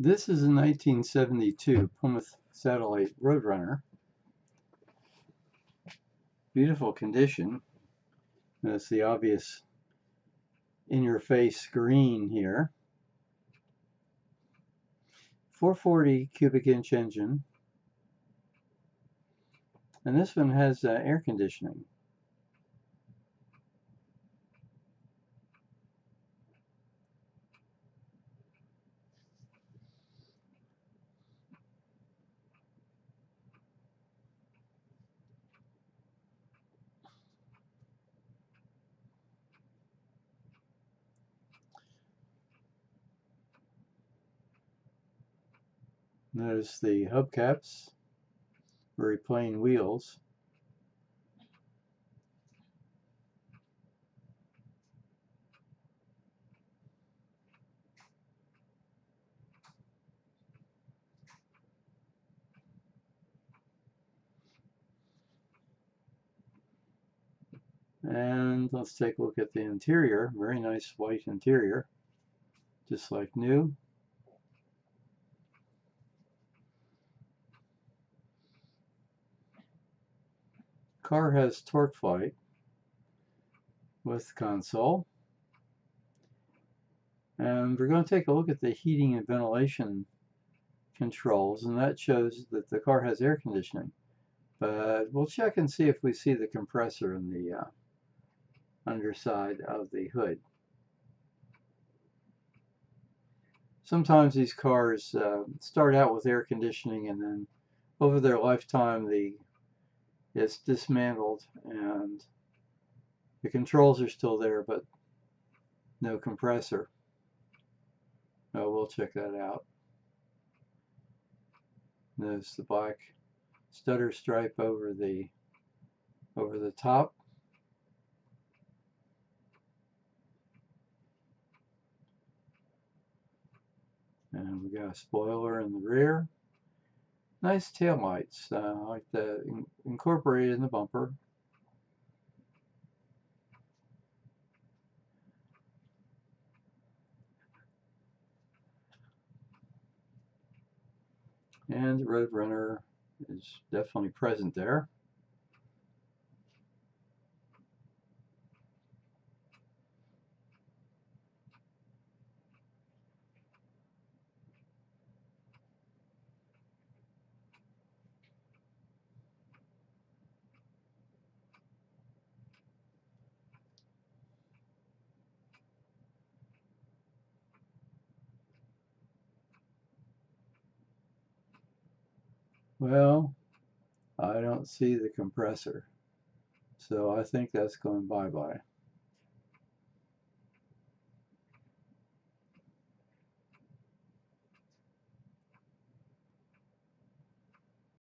This is a 1972 Plymouth Satellite Roadrunner. Beautiful condition. That's the obvious in-your-face green here. 440 cubic inch engine. And this one has uh, air conditioning. Notice the hubcaps, very plain wheels. And let's take a look at the interior. Very nice white interior, just like new. Car has TorqueFlite with console. And we're going to take a look at the heating and ventilation controls, and that shows that the car has air conditioning. But we'll check and see if we see the compressor in the uh, underside of the hood. Sometimes these cars uh, start out with air conditioning and then over their lifetime the it's dismantled and the controls are still there but no compressor. Oh, we'll check that out. Notice the black stutter stripe over the over the top. And we got a spoiler in the rear. Nice tail lights, uh, like the in incorporated in the bumper. And the Roadrunner is definitely present there. Well, I don't see the compressor. So I think that's going bye-bye.